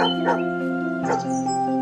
ちょっ。